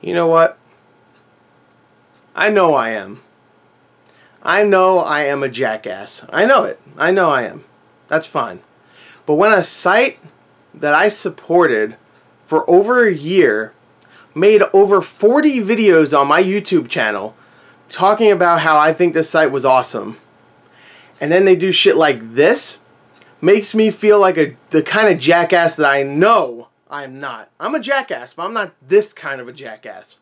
You know what? I know I am. I know I am a jackass. I know it. I know I am. That's fine. But when a site that I supported for over a year made over 40 videos on my YouTube channel talking about how I think this site was awesome, and then they do shit like this, makes me feel like a the kind of jackass that I know I'm not. I'm a jackass, but I'm not this kind of a jackass.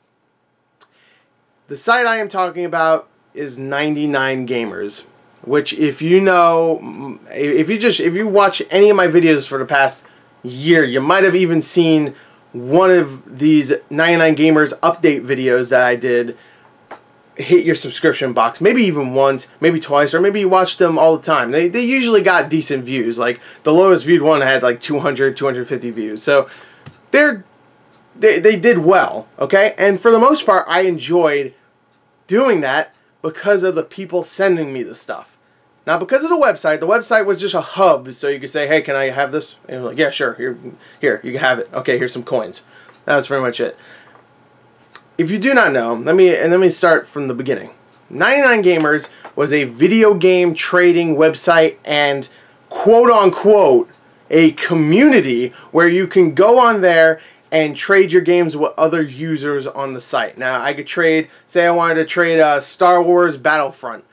The site I am talking about is 99 Gamers, which if you know, if you just, if you watch any of my videos for the past year, you might have even seen one of these 99 Gamers update videos that I did hit your subscription box maybe even once maybe twice or maybe you watch them all the time. They, they usually got decent views. Like the lowest viewed one had like 200 250 views. So they're they, they did well okay? And for the most part i enjoyed doing that because of the people sending me the stuff. Not because of the website. The website was just a hub so you could say hey can i have this? And like yeah sure. Here here you can have it. Okay here's some coins. That was pretty much it if you do not know, let me and let me start from the beginning. 99 Gamers was a video game trading website and quote unquote a community where you can go on there and trade your games with other users on the site. Now, I could trade, say I wanted to trade uh, Star Wars Battlefront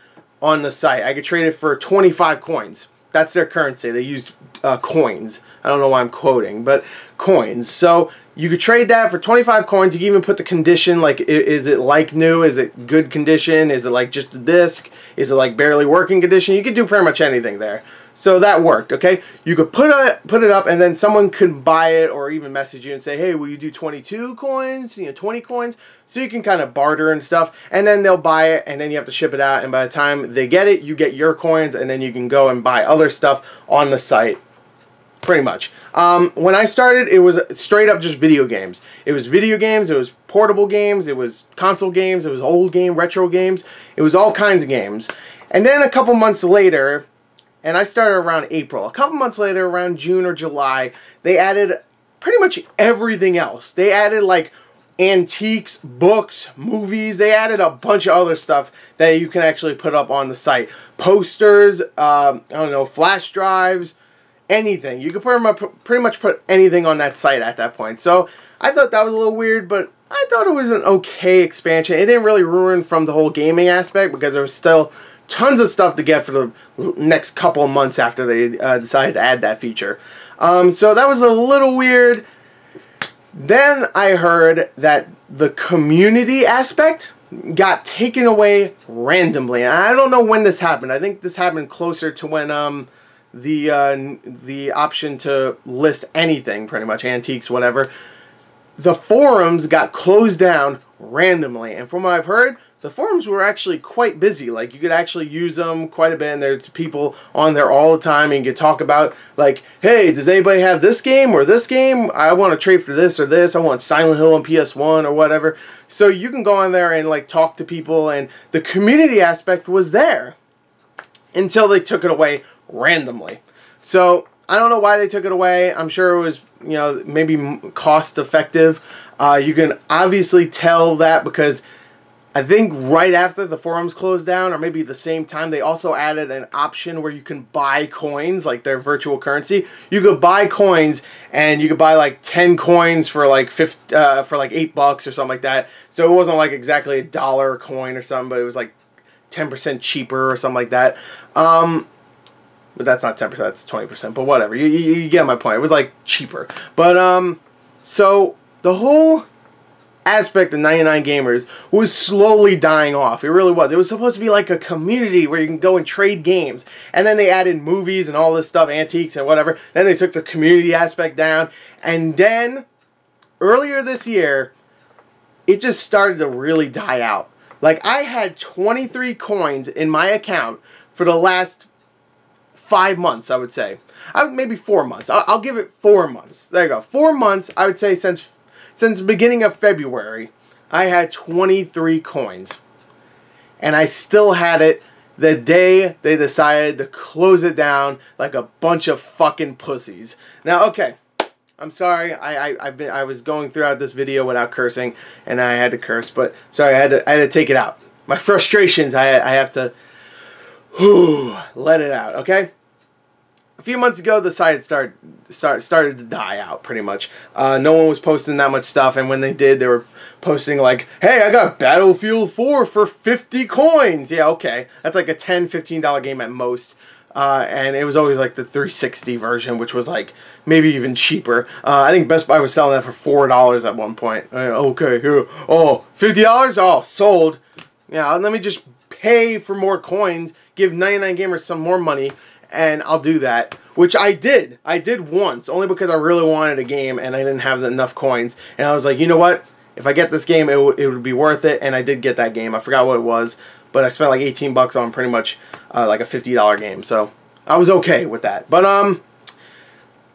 on the site. I could trade it for 25 coins. That's their currency. They use uh, coins. I don't know why I'm quoting, but coins. So you could trade that for 25 coins. You can even put the condition, like, is it like new? Is it good condition? Is it like just a disc? Is it like barely working condition? You could do pretty much anything there. So that worked, okay? You could put it, put it up and then someone could buy it or even message you and say, hey, will you do 22 coins, you know, 20 coins? So you can kind of barter and stuff. And then they'll buy it and then you have to ship it out. And by the time they get it, you get your coins and then you can go and buy other stuff on the site pretty much. Um, when I started, it was straight up just video games. It was video games, it was portable games, it was console games, it was old game, retro games. It was all kinds of games. And then a couple months later, and I started around April, a couple months later, around June or July, they added pretty much everything else. They added like antiques, books, movies. They added a bunch of other stuff that you can actually put up on the site. Posters, um, I don't know, flash drives, anything. You could pretty much put anything on that site at that point. So I thought that was a little weird, but I thought it was an okay expansion. It didn't really ruin from the whole gaming aspect because there was still tons of stuff to get for the next couple months after they uh, decided to add that feature. Um, so that was a little weird. Then I heard that the community aspect got taken away randomly. And I don't know when this happened. I think this happened closer to when um, the uh, the option to list anything, pretty much antiques, whatever. The forums got closed down randomly, and from what I've heard, the forums were actually quite busy. Like you could actually use them quite a bit, and there's people on there all the time, and you could talk about like, hey, does anybody have this game or this game? I want to trade for this or this. I want Silent Hill on PS1 or whatever. So you can go on there and like talk to people, and the community aspect was there until they took it away randomly. So I don't know why they took it away. I'm sure it was, you know, maybe cost effective. Uh, you can obviously tell that because I think right after the forums closed down, or maybe the same time, they also added an option where you can buy coins, like their virtual currency. You could buy coins, and you could buy like ten coins for like 50, uh, for like eight bucks or something like that. So it wasn't like exactly a dollar coin or something, but it was like ten percent cheaper or something like that. Um, but that's not 10%, that's 20%, but whatever. You, you, you get my point. It was like cheaper. But, um, so the whole aspect of 99 Gamers was slowly dying off. It really was. It was supposed to be like a community where you can go and trade games. And then they added movies and all this stuff, antiques and whatever. Then they took the community aspect down. And then, earlier this year, it just started to really die out. Like, I had 23 coins in my account for the last five months, I would say. I maybe four months. I'll, I'll, give it four months. There you go. Four months, I would say, since since the beginning of February, I had 23 coins. And I still had it the day they decided to close it down like a bunch of fucking pussies. Now, okay, I'm sorry. I I I've been, I was going throughout this video without cursing, and I had to curse. But sorry, I had to I had to take it out. My frustrations. I I have to. Whew, let it out. Okay a few months ago, the site started start, started to die out pretty much. Uh, no one was posting that much stuff, and when they did, they were posting like, "Hey, I got Battlefield 4 for 50 coins." Yeah, okay, that's like a 10 15 dollar game at most. Uh, and it was always like the 360 version, which was like maybe even cheaper. Uh, I think Best Buy was selling that for four dollars at one point. Uh, okay, here, oh, fifty dollars, oh, sold. Yeah, let me just pay for more coins, give 99 Gamers some more money, and I'll do that. Which I did. I did once, only because I really wanted a game and I didn't have enough coins. And I was like, you know what? If I get this game, it, it would be worth it. And I did get that game. I forgot what it was, but I spent like 18 bucks on pretty much uh, like a $50 game. So I was okay with that. But um,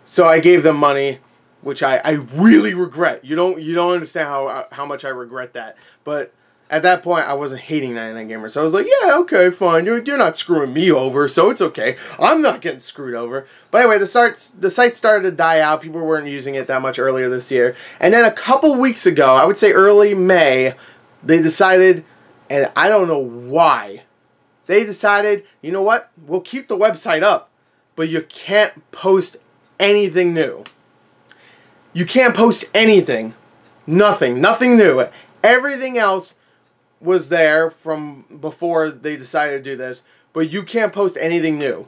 so I gave them money, which I, I really regret. You don't you don't understand how how much I regret that. But at that point, I wasn't hating 99 Gamer, so I was like, yeah, okay, fine. You're, you're not screwing me over, so it's okay. I'm not getting screwed over. But anyway, the, starts, the site started to die out. People weren't using it that much earlier this year. And then a couple weeks ago, I would say early May, they decided, and I don't know why, they decided, you know what, we'll keep the website up, but you can't post anything new. You can't post anything. Nothing. Nothing new. Everything else was there from before they decided to do this, but you can't post anything new,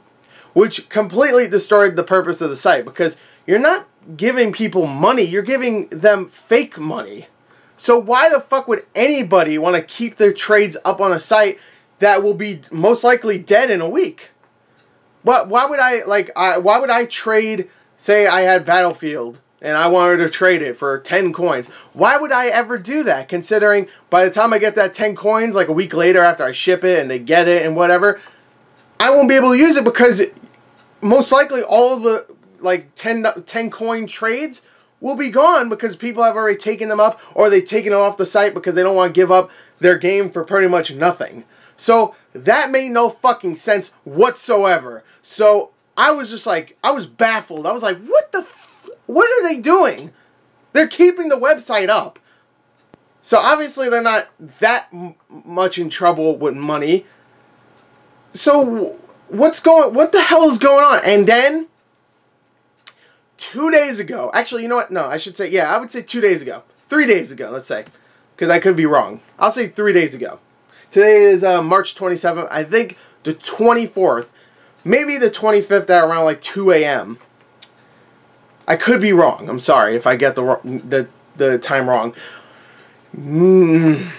which completely destroyed the purpose of the site because you're not giving people money, you're giving them fake money. So why the fuck would anybody want to keep their trades up on a site that will be most likely dead in a week? But why would I like I, why would I trade say I had Battlefield and I wanted to trade it for 10 coins. Why would I ever do that considering by the time I get that 10 coins like a week later after I ship it and they get it and whatever, I won't be able to use it because most likely all the like 10, 10 coin trades will be gone because people have already taken them up or they've taken it off the site because they don't want to give up their game for pretty much nothing. So that made no fucking sense whatsoever. So I was just like, I was baffled. I was like, what the what are they doing? They're keeping the website up. So obviously they're not that much in trouble with money. So what's going what the hell is going on? And then 2 days ago. Actually, you know what? No, I should say yeah, I would say 2 days ago. 3 days ago, let's say. Cuz I could be wrong. I'll say 3 days ago. Today is uh, March 27th. I think the 24th, maybe the 25th at around like 2 a.m. I could be wrong. I'm sorry if I get the the the time wrong. Mm,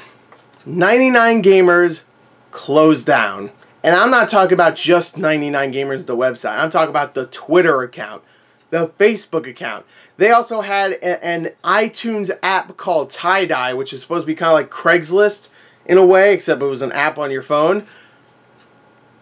99 Gamers closed down. And I'm not talking about just 99 Gamers, the website. I'm talking about the Twitter account, the Facebook account. They also had a, an iTunes app called Tie Dye, which is supposed to be kind of like Craigslist in a way, except it was an app on your phone.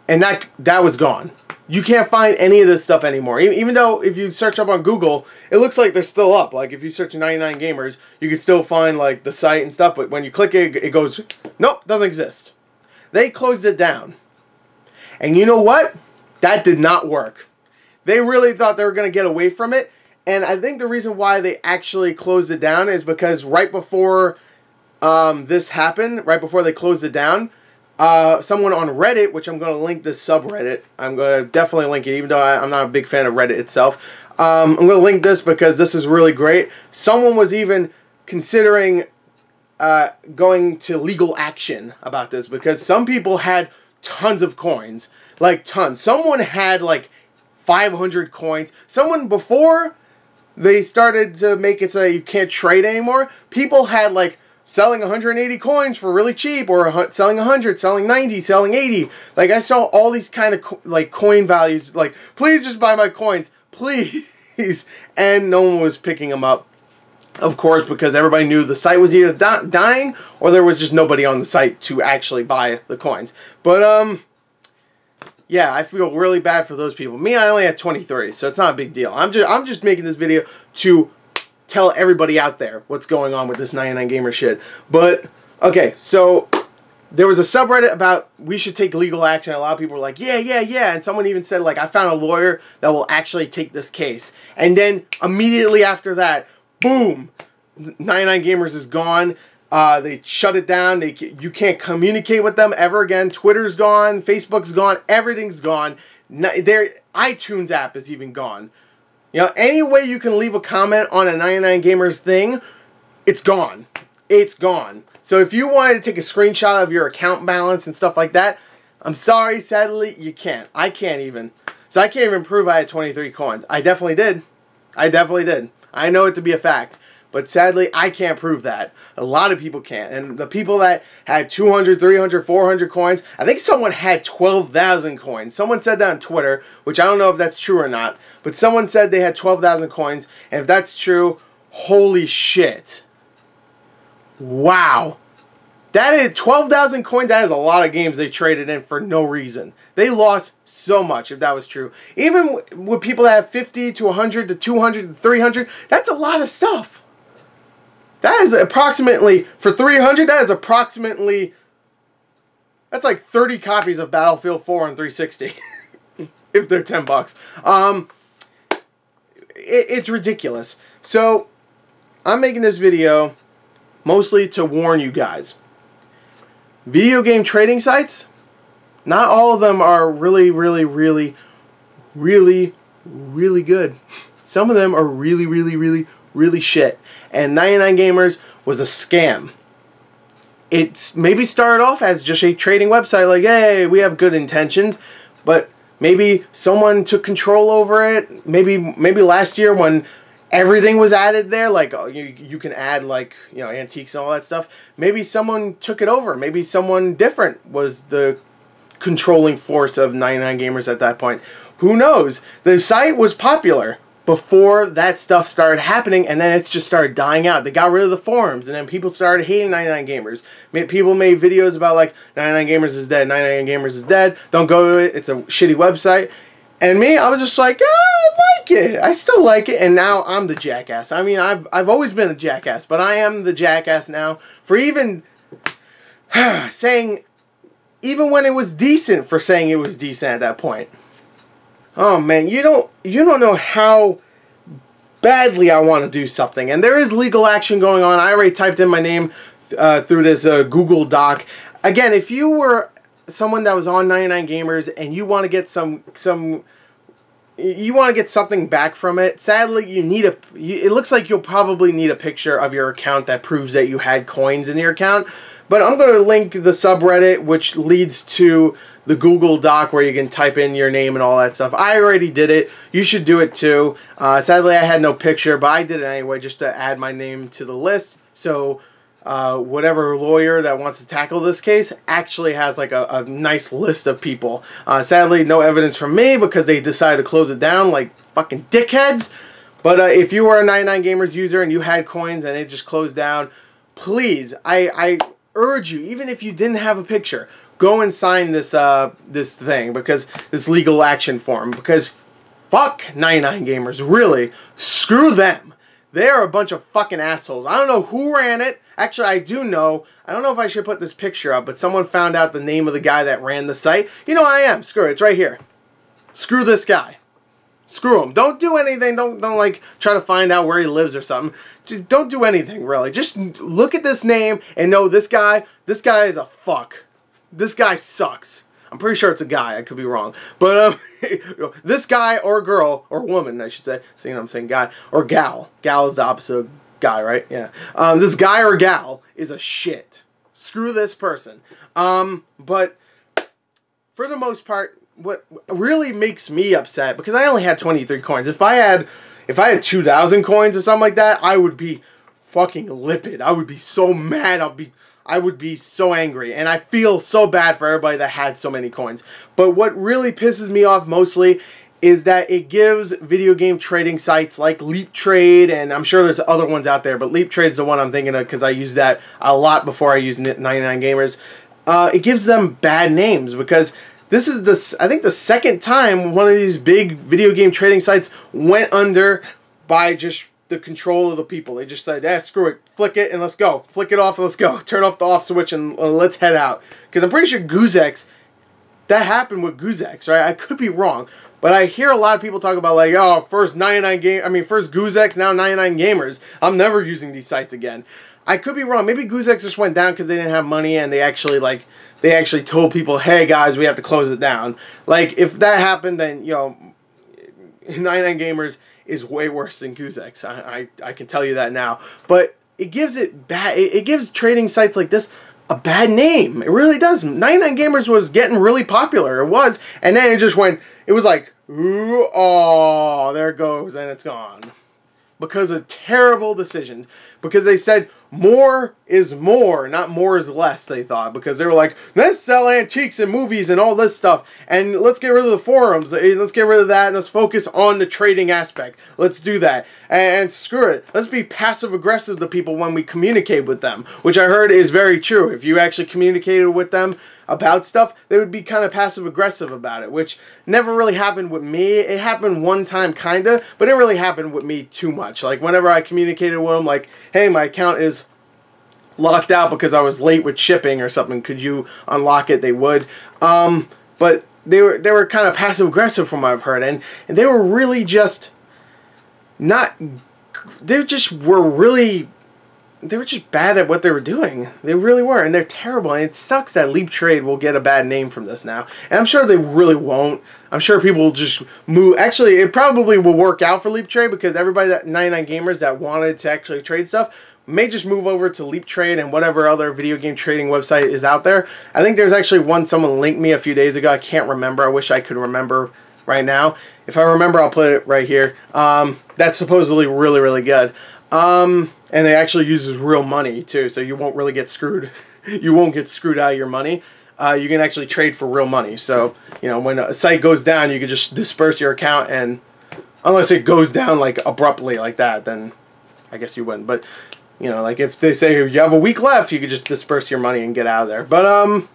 And that that was gone you can't find any of this stuff anymore. Even though if you search up on Google, it looks like they're still up. Like if you search 99 Gamers, you can still find like the site and stuff. But when you click it, it goes, nope, doesn't exist. They closed it down. And you know what? That did not work. They really thought they were going to get away from it. And I think the reason why they actually closed it down is because right before um, this happened, right before they closed it down, uh, someone on Reddit, which I'm going to link this subreddit. I'm going to definitely link it, even though I, am not a big fan of Reddit itself. Um, I'm going to link this because this is really great. Someone was even considering uh, going to legal action about this because some people had tons of coins, like tons. Someone had like 500 coins. Someone before they started to make it so you can't trade anymore, people had like selling 180 coins for really cheap or selling 100 selling 90 selling 80 like i saw all these kind of co like coin values like please just buy my coins please and no one was picking them up of course because everybody knew the site was either dying or there was just nobody on the site to actually buy the coins but um yeah, I feel really bad for those people. Me, I only had 23, so it's not a big deal. I'm just I'm just making this video to tell everybody out there what's going on with this 99 gamer shit. But okay, so there was a subreddit about we should take legal action. A lot of people were like, yeah, yeah, yeah. And someone even said, like, I found a lawyer that will actually take this case. And then immediately after that, boom, 99 Gamers is gone. Uh, they shut it down. They you can't communicate with them ever again. Twitter's gone. Facebook's gone. Everything's gone. their iTunes app is even gone. You know, any way you can leave a comment on a 99 Gamers thing, it's gone. It's gone. So if you wanted to take a screenshot of your account balance and stuff like that, I'm sorry, sadly, you can't. I can't even. So I can't even prove I had 23 coins. I definitely did. I definitely did. I know it to be a fact. But sadly, I can't prove that. A lot of people can't. And the people that had 200, 300, 400 coins, I think someone had 12,000 coins. Someone said that on Twitter, which I don't know if that's true or not. But someone said they had 12,000 coins. And if that's true, holy shit. Wow. That is 12,000 coins. That is a lot of games they traded in for no reason. They lost so much if that was true. Even with people that have 50 to 100 to 200 to 300, that's a lot of stuff. That is approximately, for 300, that is approximately, that's like 30 copies of Battlefield 4 on 360. if they're 10 bucks. Um, it, it's ridiculous. So, I'm making this video mostly to warn you guys. Video game trading sites, not all of them are really, really, really, really, really good. Some of them are really, really, really, really shit and 99 Gamers was a scam. It maybe started off as just a trading website like, hey, we have good intentions, but maybe someone took control over it. Maybe maybe last year when everything was added there, like oh, you, you can add like, you know, antiques and all that stuff. Maybe someone took it over. Maybe someone different was the controlling force of 99 Gamers at that point. Who knows? The site was popular before that stuff started happening and then it's just started dying out. They got rid of the forums and then people started hating 99 Gamers. People made videos about like 99 Gamers is dead, 99 Gamers is dead, don't go to it, it's a shitty website. And me, I was just like, ah, I like it. I still like it and now I'm the jackass. I mean, I've, I've always been a jackass, but I am the jackass now for even saying, even when it was decent for saying it was decent at that point. Oh man, you don't you don't know how badly I want to do something. And there is legal action going on. I already typed in my name uh, through this uh, Google Doc. Again, if you were someone that was on 99 Gamers and you want to get some some you want to get something back from it. Sadly, you need a. You, it looks like you'll probably need a picture of your account that proves that you had coins in your account. But I'm going to link the subreddit, which leads to the Google Doc where you can type in your name and all that stuff. I already did it. You should do it too. Uh, sadly, I had no picture, but I did it anyway just to add my name to the list. So uh, whatever lawyer that wants to tackle this case actually has like a, a nice list of people. Uh, sadly, no evidence from me because they decided to close it down like fucking dickheads. But uh, if you were a 99 Gamers user and you had coins and it just closed down, please, I, I urge you, even if you didn't have a picture, go and sign this uh this thing because this legal action form because fuck 99 gamers really screw them they're a bunch of fucking assholes i don't know who ran it actually i do know i don't know if i should put this picture up but someone found out the name of the guy that ran the site. You know i am. Screw it. It's right here. Screw this guy. Screw him. Don't do anything. Don't don't like try to find out where he lives or something. Just don't do anything really. Just look at this name and know this guy this guy is a fuck. This guy sucks. I'm pretty sure it's a guy. I could be wrong. But um, this guy or girl or woman, I should say. Seeing I'm saying? Guy or gal. Gal is the opposite of guy, right? Yeah. Um, this guy or gal is a shit. Screw this person. Um, but for the most part, what really makes me upset because I only had 23 coins. If I had, if I had 2,000 coins or something like that, I would be fucking livid. I would be so mad. I'll be I would be so angry. And I feel so bad for everybody that had so many coins. But what really pisses me off mostly is that it gives video game trading sites like Leap Trade, and I'm sure there's other ones out there, but Leap Trade is the one I'm thinking of because I use that a lot before I use 99 Gamers. Uh, it gives them bad names because this is the I think the second time one of these big video game trading sites went under by just the control of the people. They just said, "Yeah, screw it, flick it and let's go. Flick it off and let's go. Turn off the off switch and let's head out." Because I'm pretty sure Goozex, that happened with Goozex, right? I could be wrong, but I hear a lot of people talk about like, "Oh, first 99 game, I mean, first Goozex, now 99 gamers. I'm never using these sites again." I could be wrong. Maybe Goozex just went down because they didn't have money and they actually like they actually told people, "Hey guys, we have to close it down." Like if that happened, then you know, 99 gamers is way worse than Goozex. I, I, I can tell you that now. But it gives it bad. It, it gives trading sites like this a bad name. It really does. 99 Gamers was getting really popular. It was, and then it just went. It was like, ooh, oh, there it goes, and it's gone because of terrible decisions. Because they said more is more, not more is less, they thought. Because they were like, let's sell antiques and movies and all this stuff. And let's get rid of the forums. Eh, let's get rid of that and let's focus on the trading aspect. Let's do that. And screw it. Let's be passive aggressive to people when we communicate with them. Which I heard is very true. If you actually communicated with them, about stuff, they would be kind of passive aggressive about it, which never really happened with me. It happened one time, kinda, but it really happened with me too much. Like whenever I communicated with them, like, "Hey, my account is." Locked out because I was late with shipping or something. Could you unlock it? They would. Um, but they were they were kind of passive aggressive from what I've heard, and, and they were really just not. They just were really they were just bad at what they were doing. They really were, and they're terrible. And it sucks that Leap Trade will get a bad name from this now. And I'm sure they really won't. I'm sure people will just move. Actually, it probably will work out for Leap Trade because everybody that 99 gamers that wanted to actually trade stuff may just move over to Leap Trade and whatever other video game trading website is out there. I think there's actually one someone linked me a few days ago. I can't remember. I wish I could remember right now. If I remember, I'll put it right here. Um, that's supposedly really, really good. Um, and they actually uses real money too, so you won't really get screwed. you won't get screwed out of your money. Uh, you can actually trade for real money. So you know when a site goes down, you can just disperse your account, and unless it goes down like abruptly like that, then I guess you wouldn't. But you know, like if they say you have a week left, you could just disperse your money and get out of there. But um,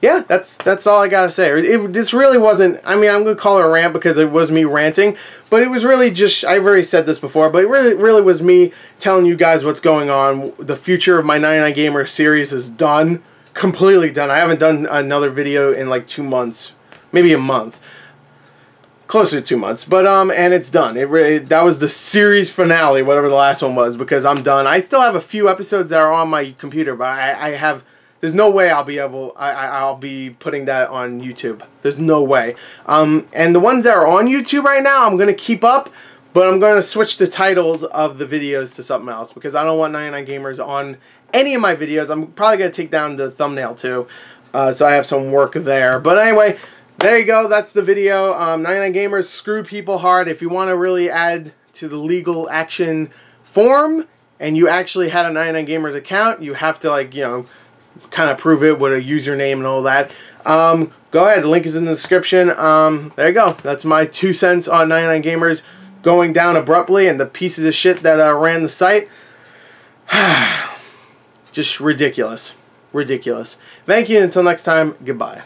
yeah, that's that's all I gotta say. It, this really wasn't. I mean, I'm gonna call it a rant because it was me ranting, but it was really just. I've already said this before, but it really, really was me telling you guys what's going on. The future of my 99 Gamer series is done, completely done. I haven't done another video in like two months, maybe a month, closer to two months. But um, and it's done. It really that was the series finale, whatever the last one was, because I'm done. I still have a few episodes that are on my computer, but I, I have there's no way I'll be able. I, I'll be putting that on YouTube. There's no way. Um, and the ones that are on YouTube right now, I'm gonna keep up, but I'm gonna switch the titles of the videos to something else because I don't want 99 Gamers on any of my videos. I'm probably gonna take down the thumbnail too, uh, so I have some work there. But anyway, there you go. That's the video. Um, 99 Gamers screw people hard. If you want to really add to the legal action form, and you actually had a 99 Gamers account, you have to like you know kind of prove it with a username and all that. Um, go ahead, the link is in the description. Um, there you go. That's my two cents on 99 Gamers going down abruptly and the pieces of shit that uh, ran the site. Just ridiculous. Ridiculous. Thank you. Until next time, goodbye.